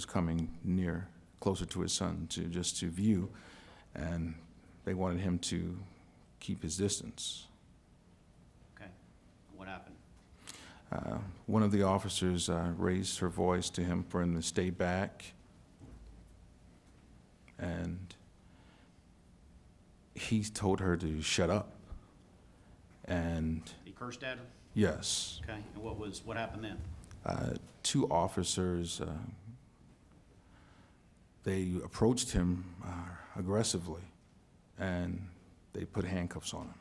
was coming near, closer to his son, to, just to view, and they wanted him to keep his distance. Okay. What happened? Uh, One of the officers uh, raised her voice to him for him to stay back, and he told her to shut up. And He cursed at her? yes, Okay. And what was, what happened then? uh, two officers, uh, they approached him uh, aggressively, and they put handcuffs on him.